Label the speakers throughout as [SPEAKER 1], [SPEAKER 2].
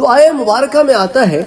[SPEAKER 1] तो आया मुबारक में आता है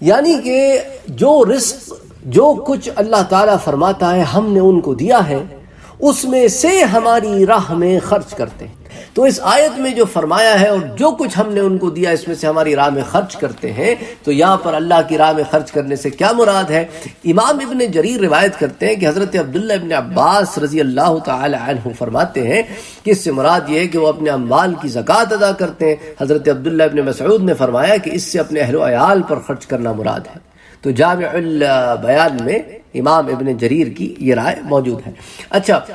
[SPEAKER 1] यानी कि जो रिस्क जो कुछ अल्लाह ताला फरमाता है हमने उनको दिया है उसमें से हमारी राह में खर्च करते हैं तो इस आयत में जो फरमाया है और जो कुछ हमने उनको दिया, इसमें से हमारी राह में खर्च करते हैं। तो यहाँ पर अल्लाह की राह में खर्च करने से क्या मुराद है? इमाम इबन जरीर रिवायत करते हैं कि हज़रत अब्दुल्ला इबन अब्बास रज़ी अल्लाह तु फरमाते हैं कि इससे मुराद ये है कि वो अपने अम्बाल की जक़ात अदा करते हैं। हज़रत अब्दुल्ला इबन मसऊद ने फरमाया कि इससे अपने अहल पर खर्च करना मुराद है। तो जाम बयान में इमाम इबन जरीर की ये राय मौजूद है। अच्छा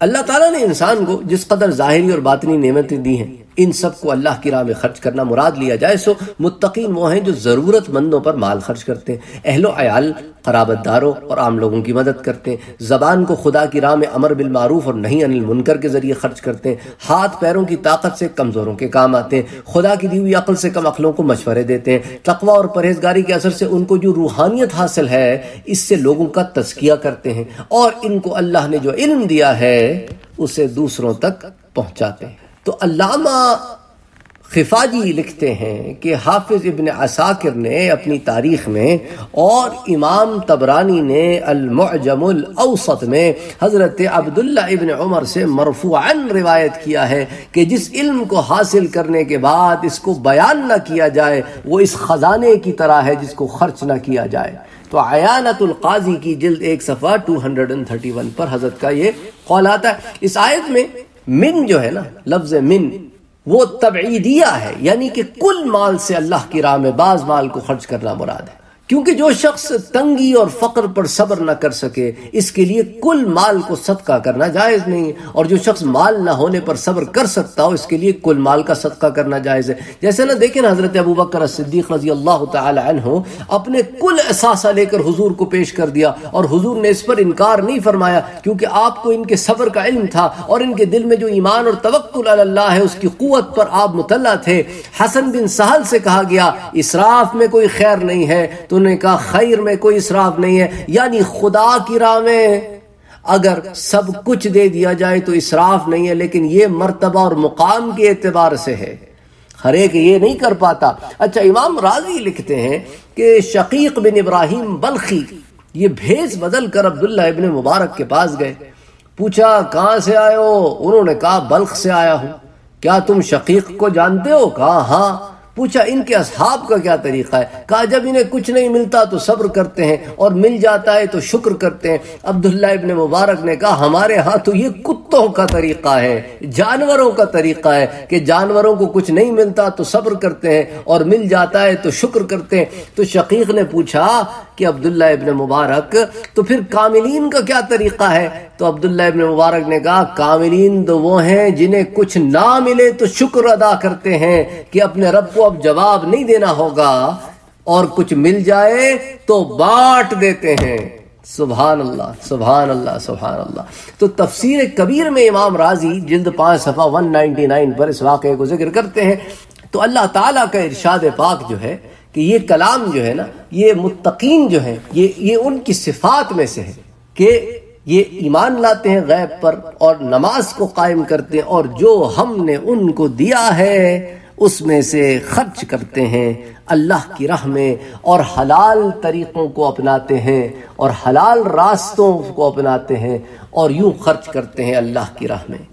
[SPEAKER 1] अल्लाह ताला ने इंसान को जिस कदर ज़ाहरी और बातनी नेमतें दी हैं इन सबको अल्लाह की राह में खर्च करना मुराद लिया जाए, सो मुत्तकीन वो हैं जो ज़रूरतमंदों पर माल खर्च करते हैं। अहलो अयाल खराबतदारों और आम लोगों की मदद करते हैं। ज़बान को खुदा की राह में अमर बिल मारूफ और नहीं अनिल मुनकर के ज़रिए खर्च करते हैं। हाथ पैरों की ताकत से कमज़ोरों के काम आते हैं। खुदा की दी हुई अकल से कम अकलों को मशवरे देते हैं। तकवा और परहेजगारी के असर से उनको जो रूहानियत हासिल है, इससे लोगों का तस्किया करते हैं। और इनको अल्लाह ने जो इल्म दिया है, उसे दूसरों तक पहुंचाते हैं। तो खिफाजी लिखते हैं कि हाफिज इबन असाकिर ने अपनी तारीख में और इमाम तबरानी ने अलमजमुल अवसत में हज़रत अब्दुल्ला इबन उमर से मरफून रिवायत किया है कि जिस इल्म को हासिल करने के बाद इसको बयान न किया जाए, वो इस ख़जाने की तरह है जिसको खर्च न किया जाए। तो अयानतुल काजी की जल्द एक सफ़ा 231 पर हज़रत का ये कौल आता है। इस आयत में मिन जो है ना, लफ्ज मिन, वो तबीदिया है, यानी कि कुल माल से अल्लाह की राह में, बाज माल को खर्च करना मुराद है। क्योंकि जो शख्स तंगी और फक्र पर सब्र न कर सके, इसके लिए कुल माल को सदका करना जायज़ नहीं। और जो शख्स माल ना होने पर सब्र कर सकता हो, इसके लिए कुल माल का सदका करना जायज़ है। जैसे ना, देखें ना, हज़रत अबू बकर सिद्दीक रज़ी अल्लाह अपने कुल एहसासा लेकर हुजूर को पेश कर दिया, और हुजूर ने इस पर इनकार नहीं फरमाया, क्योंकि आपको इनके सब्र का इल्म था, और इनके दिल में जो ईमान और तवक्ल अल्लाह है, उसकी कुत पर आप मुतला थे। हसन बिन सहल से कहा गया, इसराफ में कोई खैर नहीं है तो उन्होंने कहा, खैर में कोई इसराफ नहीं है, यानी खुदा की राह में। अगर सब कुछ दे दिया जाए तो इसराफ नहीं है, लेकिन ये मर्तबा और मुकाम के एतबार से है। हर एक ये नहीं कर पाता। अच्छा इमाम राज़ी लिखते हैं कि शकीक बिन इब्राहिम बल्खी, ये भेज बदल कर अब्दुल्ला इबन मुबारक के पास गए। पूछा, कहाँ से आए हो? उन्होंने कहा, बल्ख से आया हूँ। क्या तुम शकीक को जानते हो? कहा हाँ। पूछा, इनके असहाब का क्या तरीका है? कहा, जब इन्हें कुछ नहीं मिलता तो सब्र करते हैं और मिल जाता है तो शुक्र करते हैं। अब्दुल्ला इब्न मुबारक ने कहा, हमारे यहाँ तो ये कुत्तों का तरीका है, जानवरों का तरीका है कि जानवरों को कुछ नहीं मिलता तो सब्र करते हैं और मिल जाता है तो शुक्र करते हैं। तो शकीक ने पूछा कि अब्दुल्ला इब्न मुबारक तो फिर कामिलीन का क्या तरीका है? तो अब्दुल्ला इब्न मुबारक ने कहा, कामिलीन तो वो हैं जिन्हें कुछ ना मिले तो शुक्र अदा करते हैं कि अपने रब को अब जवाब नहीं देना होगा। और कुछ मिल जाए तो बांट देते हैं। सुबहान अल्लाह सुबहान अल्लाह सुबहान अल्लाह तो तफसीर कबीर में इमाम राज़ी जिल्द पाँच सफ़ा 199 पर इस वाक़े को ज़िक्र करते हैं। तो अल्लाह ताला का इरशाद पाक जो है कि ये कलाम जो है ना, ये मुतकीन जो है, ये ये उनकी सिफात में से है कि ये ईमान लाते हैं गैब पर और नमाज़ को कायम करते हैं और जो हमने उनको दिया है उसमें से खर्च करते हैं, अल्लाह की राह में और हलाल तरीक़ों को अपनाते हैं और हलाल रास्तों को अपनाते हैं और यूँ खर्च करते हैं अल्लाह की राह में।